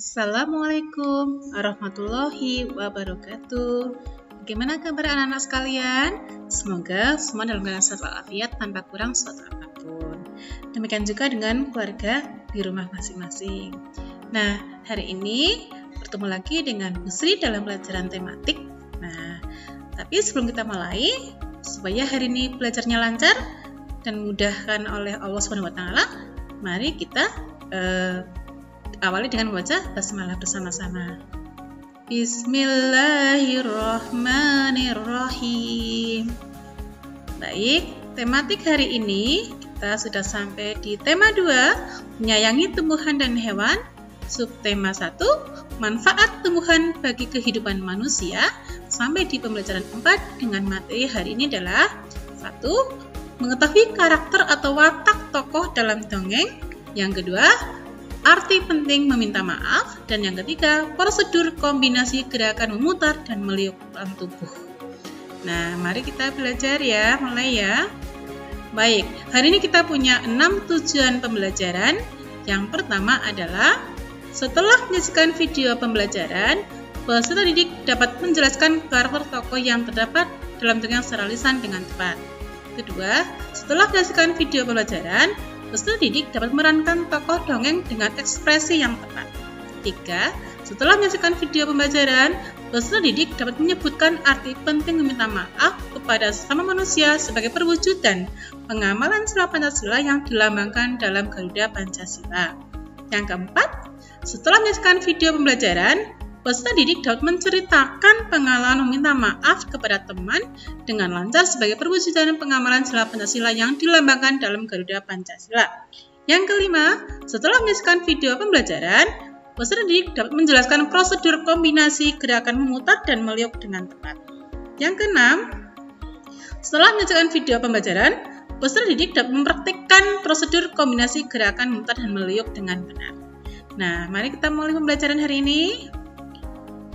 Assalamualaikum warahmatullahi wabarakatuh. Bagaimana kabar anak-anak sekalian? Semoga semua dalam keadaan sehat walafiat tanpa kurang suatu apa pun. Demikian juga dengan keluarga di rumah masing-masing. Nah, hari ini bertemu lagi dengan Bu Sri dalam pelajaran tematik. Nah, tapi sebelum kita mulai, supaya hari ini belajarnya lancar dan mudahkan oleh Allah taala, mari kita uh, awali dengan membaca basmalah bersama-sama. Bismillahirrahmanirrahim. Baik, tematik hari ini kita sudah sampai di tema 2, menyayangi tumbuhan dan hewan. Subtema 1, manfaat tumbuhan bagi kehidupan manusia. Sampai di pembelajaran 4 dengan materi hari ini adalah 1. Mengetahui karakter atau watak tokoh dalam dongeng. Yang kedua, arti penting meminta maaf, dan yang ketiga, prosedur kombinasi gerakan memutar dan meliuk dalam tubuh. Nah, mari kita belajar ya, mulai ya. Baik, hari ini kita punya 6 tujuan pembelajaran. Yang pertama adalah setelah menyaksikan video pembelajaran, peserta didik dapat menjelaskan karakter tokoh yang terdapat dalam dongeng secara lisan dengan tepat. Kedua, setelah menyaksikan video pembelajaran, Peserta didik dapat merankan tokoh dongeng dengan ekspresi yang tepat. 3. Setelah menyaksikan video pembelajaran, peserta didik dapat menyebutkan arti penting meminta maaf kepada sesama manusia sebagai perwujudan pengamalan sila Pancasila yang dilambangkan dalam Garuda Pancasila. Yang keempat, setelah menyaksikan video pembelajaran, Peserta didik dapat menceritakan pengalaman meminta maaf kepada teman dengan lancar sebagai perwujudan pengamalan sila Pancasila yang dilambangkan dalam Garuda Pancasila. Yang kelima, setelah menyaksikan video pembelajaran, peserta didik dapat menjelaskan prosedur kombinasi gerakan memutar dan meliuk dengan tepat. Yang keenam, setelah menyaksikan video pembelajaran, peserta didik dapat mempraktikkan prosedur kombinasi gerakan memutar dan meliuk dengan benar. Nah, mari kita mulai pembelajaran hari ini.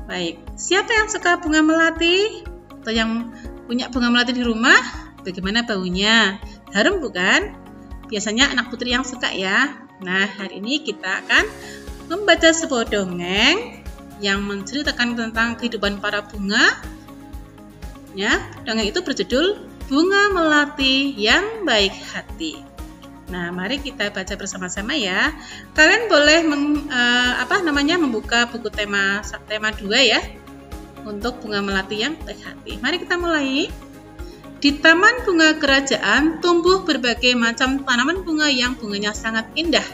Baik, siapa yang suka bunga melati? Atau yang punya bunga melati di rumah? Bagaimana baunya? Harum bukan? Biasanya anak putri yang suka ya. Nah, hari ini kita akan membaca sebuah dongeng yang menceritakan tentang kehidupan para bunga. Ya, dongeng itu berjudul Bunga Melati yang Baik Hati. Nah, mari kita baca bersama-sama ya. Kalian boleh meng, uh, apa namanya membuka buku tema tema 2 ya untuk bunga melati yang baik hati. Mari kita mulai. Di Taman Bunga Kerajaan tumbuh berbagai macam tanaman bunga yang bunganya sangat indah.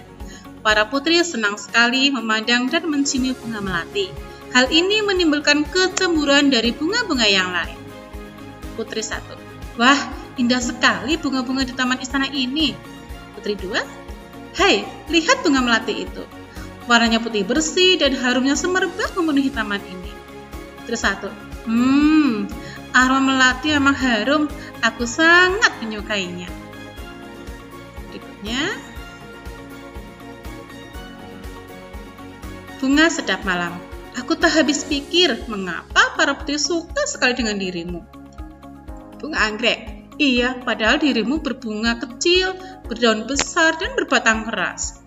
Para putri senang sekali memandang dan menciumi bunga melati. Hal ini menimbulkan kecemburuan dari bunga-bunga yang lain. Putri satu, Wah, indah sekali bunga-bunga di taman istana ini Putri dua, Hai, lihat bunga melati itu. Warnanya putih bersih dan harumnya semerbak memenuhi taman ini. Putri satu, Hmm, aroma melati memang harum. Aku sangat menyukainya. Berikutnya, Bunga sedap malam. Aku tak habis pikir mengapa para putri suka sekali dengan dirimu. Bunga anggrek. Iya, padahal dirimu berbunga kecil, berdaun besar, dan berbatang keras.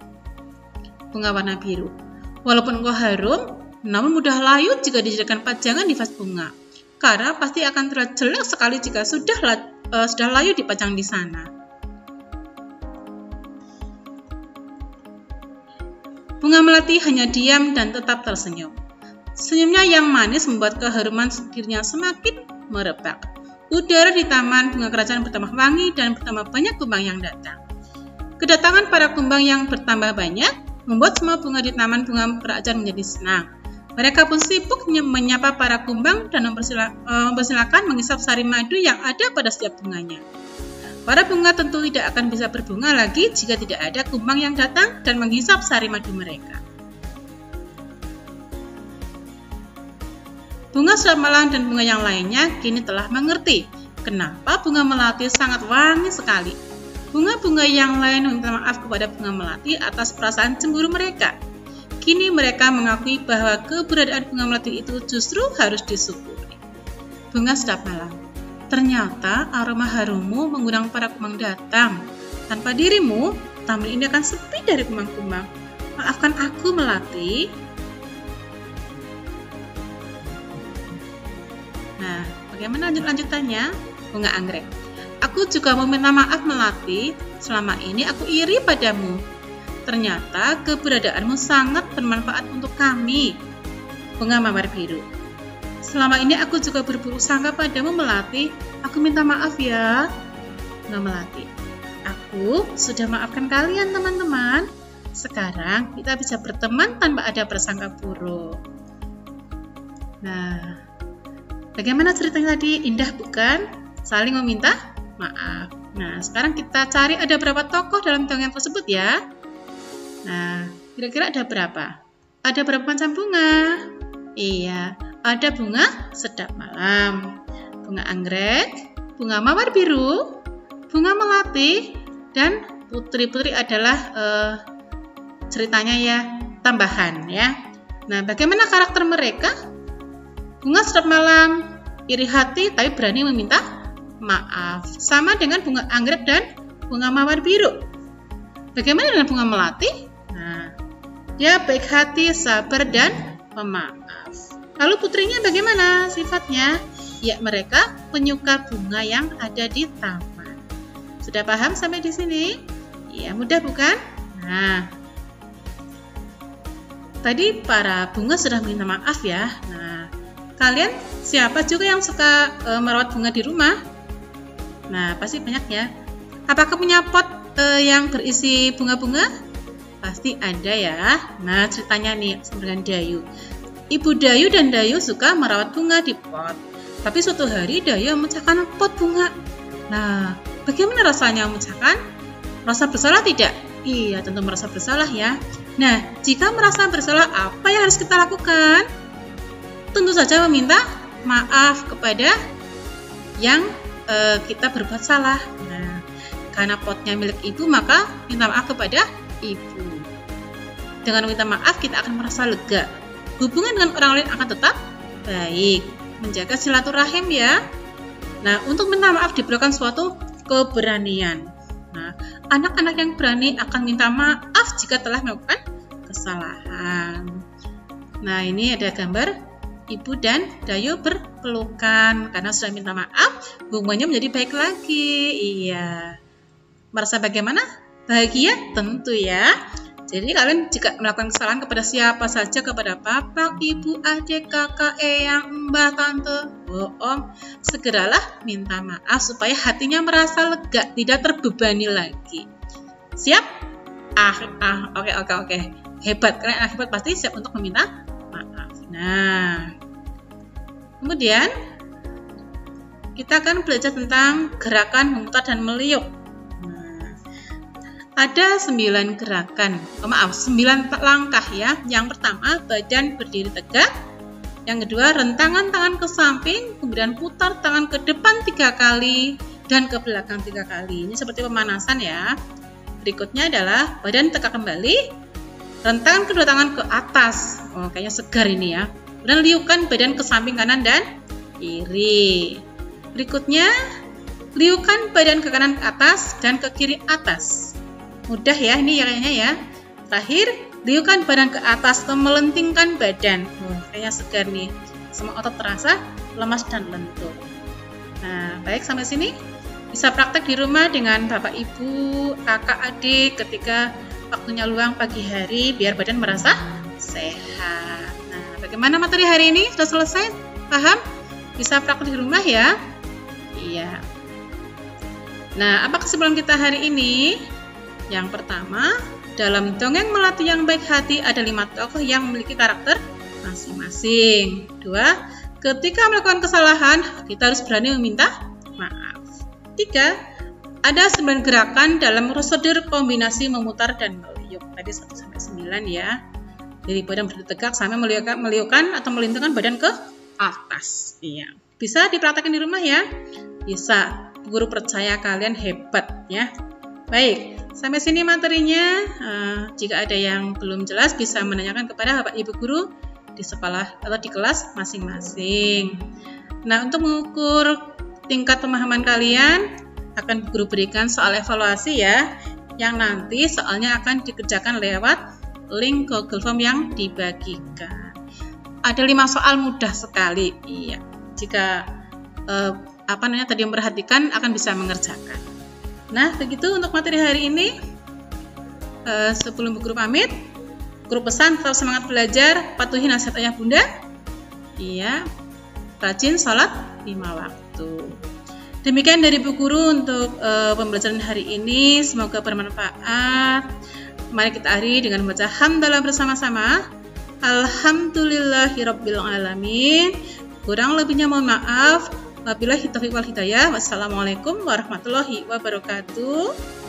Bunga warna biru. Walaupun engkau harum, namun mudah layu jika dijadikan pajangan di vas bunga. Karena pasti akan terlihat jelek sekali jika sudah uh, sudah layu dipajang di sana. Bunga melati hanya diam dan tetap tersenyum. Senyumnya yang manis membuat keharuman dirinya semakin merebak. Udara di taman bunga kerajaan bertambah wangi dan bertambah banyak kumbang yang datang. Kedatangan para kumbang yang bertambah banyak membuat semua bunga di taman bunga kerajaan menjadi senang. Mereka pun sibuk menyapa para kumbang dan eh, mempersilahkan mengisap sari madu yang ada pada setiap bunganya. Para bunga tentu tidak akan bisa berbunga lagi jika tidak ada kumbang yang datang dan menghisap sari madu mereka. Bunga semalang dan bunga yang lainnya kini telah mengerti kenapa bunga melati sangat wangi sekali. Bunga-bunga yang lain meminta maaf kepada bunga melati atas perasaan cemburu mereka. Kini mereka mengakui bahwa keberadaan bunga melati itu justru harus disyukuri. Bunga sedap malam. Ternyata aroma harummu mengundang para kumang datang. Tanpa dirimu, taman ini akan sepi dari kumang-kumang. Maafkan aku, Melati. Nah, bagaimana lanjut lanjutannya? Bunga anggrek. Aku juga meminta maaf Melati, selama ini aku iri padamu. Ternyata keberadaanmu sangat bermanfaat untuk kami. Bunga mawar biru. Selama ini aku juga berburuk sangka padamu Melati. Aku minta maaf ya. Bunga melati. Aku sudah maafkan kalian teman-teman. Sekarang kita bisa berteman tanpa ada prasangka buruk. Nah, bagaimana ceritanya tadi? Indah bukan? Saling meminta maaf. Nah, sekarang kita cari ada berapa tokoh dalam dongeng tersebut ya. Nah, kira-kira ada berapa? Ada berapa macam bunga? Iya, ada bunga sedap malam, bunga anggrek, bunga mawar biru, bunga melati dan putri-putri adalah uh, ceritanya ya tambahan ya. Nah, bagaimana karakter mereka? Bunga setiap malam iri hati tapi berani meminta maaf. Sama dengan bunga anggrek dan bunga mawar biru. Bagaimana dengan bunga melati? Nah, dia baik hati, sabar dan pemaaf. Lalu putrinya bagaimana sifatnya? Ya, mereka penyuka bunga yang ada di taman. Sudah paham sampai di sini? Ya, mudah bukan? Nah, tadi para bunga sudah minta maaf ya. Nah, kalian siapa juga yang suka e, merawat bunga di rumah? Nah, pasti banyak ya. Apakah punya pot e, yang berisi bunga-bunga? Pasti ada ya. Nah, ceritanya nih dengan Dayu. Ibu Dayu dan Dayu suka merawat bunga di pot. Tapi suatu hari Dayu memecahkan pot bunga. Nah, Bagaimana rasanya memecahkan? Merasa bersalah tidak? Iya, tentu merasa bersalah ya. Nah, jika merasa bersalah, apa yang harus kita lakukan? Tentu saja meminta maaf kepada yang e, kita berbuat salah. Nah, karena potnya milik ibu, maka minta maaf kepada ibu. Dengan meminta maaf, kita akan merasa lega. Hubungan dengan orang lain akan tetap baik. Menjaga silaturahim ya. Nah, untuk minta maaf diperlukan suatu keberanian. Nah, anak-anak yang berani akan minta maaf jika telah melakukan kesalahan. Nah, ini ada gambar Ibu dan Dayu berpelukan karena sudah minta maaf, hubungannya menjadi baik lagi. Iya. Merasa bagaimana? Bahagia? Tentu ya. Jadi kalian jika melakukan kesalahan kepada siapa saja, kepada papa, ibu, adik, kakak, eyang, mbah, tante, oh, om, segeralah minta maaf supaya hatinya merasa lega, tidak terbebani lagi. Siap? Ah, ah, oke, okay, oke, okay, oke. Okay. Hebat, kalian hebat pasti siap untuk meminta. Nah, kemudian kita akan belajar tentang gerakan memutar dan meliuk ada sembilan gerakan, oh, maaf, sembilan langkah ya. Yang pertama, badan berdiri tegak. Yang kedua, rentangan tangan ke samping, kemudian putar tangan ke depan tiga kali dan ke belakang tiga kali. Ini seperti pemanasan ya. Berikutnya adalah badan tegak kembali, rentangan kedua tangan ke atas. Oh, kayaknya segar ini ya. Kemudian liukan badan ke samping kanan dan kiri. Berikutnya, liukan badan ke kanan ke atas dan ke kiri atas. Mudah ya ini kayaknya ya. Terakhir, liukan badan ke atas atau melentingkan badan. Oh, kayaknya segar nih. Semua otot terasa lemas dan lentur. Nah, baik sampai sini. Bisa praktek di rumah dengan bapak ibu, kakak adik ketika waktunya luang pagi hari biar badan merasa sehat. Nah, bagaimana materi hari ini? Sudah selesai? Paham? Bisa praktek di rumah ya? Iya. Nah, apa kesimpulan kita hari ini? Yang pertama, dalam dongeng melati yang baik hati ada lima tokoh yang memiliki karakter masing-masing. Dua, ketika melakukan kesalahan, kita harus berani meminta maaf. Tiga, ada sembilan gerakan dalam prosedur kombinasi memutar dan meliuk. Tadi 1 sampai 9 ya. Jadi badan berdiri sampai meliukan, meliukan atau melintangkan badan ke atas. Iya. Bisa dipraktekkan di rumah ya? Bisa. Guru percaya kalian hebat ya. Baik, sampai sini materinya. Uh, jika ada yang belum jelas bisa menanyakan kepada Bapak Ibu guru di sekolah atau di kelas masing-masing. Nah, untuk mengukur tingkat pemahaman kalian akan guru berikan soal evaluasi ya, yang nanti soalnya akan dikerjakan lewat link Google Form yang dibagikan. Ada lima soal mudah sekali, iya. jika eh, apa namanya tadi memperhatikan akan bisa mengerjakan. Nah, begitu untuk materi hari ini. Eh, sebelum guru pamit, guru pesan tetap semangat belajar, patuhi nasihat ayah bunda. Iya, rajin sholat lima waktu. Demikian dari Bu Guru untuk uh, pembelajaran hari ini. Semoga bermanfaat. Mari kita akhiri dengan membaca hamdalah bersama-sama. Alhamdulillahirabbil alamin. Kurang lebihnya mohon maaf. Wabillahi taufiq wal hidayah. Wassalamualaikum warahmatullahi wabarakatuh.